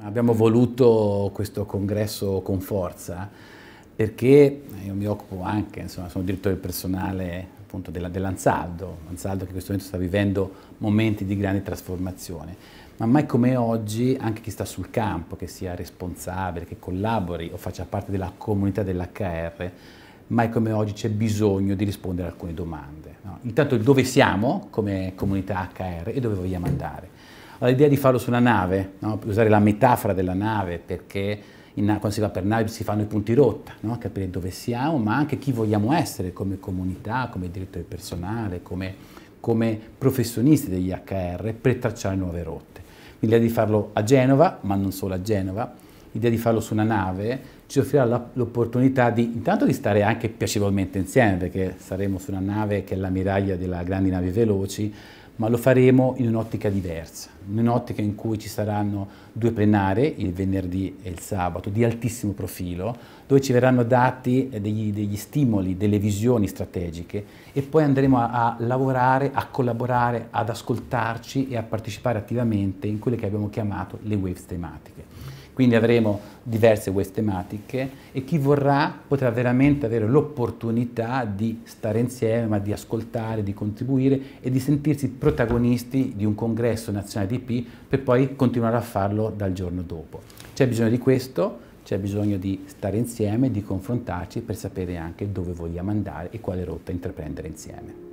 Abbiamo voluto questo congresso con forza perché io mi occupo anche, insomma, sono direttore personale appunto della, dell'Ansaldo, l'Ansaldo che in questo momento sta vivendo momenti di grande trasformazione, ma mai come oggi anche chi sta sul campo, che sia responsabile, che collabori o faccia parte della comunità dell'HR, mai come oggi c'è bisogno di rispondere a alcune domande. No? Intanto dove siamo come comunità HR e dove vogliamo andare l'idea di farlo su una nave, no? usare la metafora della nave perché in, quando si va per nave si fanno i punti rotta, no? capire dove siamo, ma anche chi vogliamo essere come comunità, come direttore personale, come, come professionisti degli HR per tracciare nuove rotte. L'idea di farlo a Genova, ma non solo a Genova, l'idea di farlo su una nave ci offrirà l'opportunità di intanto di stare anche piacevolmente insieme, perché saremo su una nave che è l'ammiraglia delle grandi navi veloci, ma lo faremo in un'ottica diversa, in un'ottica in cui ci saranno due plenare, il venerdì e il sabato, di altissimo profilo, dove ci verranno dati degli, degli stimoli, delle visioni strategiche e poi andremo a, a, lavorare, a collaborare, ad ascoltarci e a partecipare attivamente in quelle che abbiamo chiamato le waves tematiche. Quindi avremo diverse waves tematiche e chi vorrà potrà veramente avere l'opportunità di stare insieme, ma di ascoltare, di contribuire e di sentirsi protagonisti di un congresso nazionale di P per poi continuare a farlo dal giorno dopo. C'è bisogno di questo, c'è bisogno di stare insieme, di confrontarci per sapere anche dove vogliamo andare e quale rotta intraprendere insieme.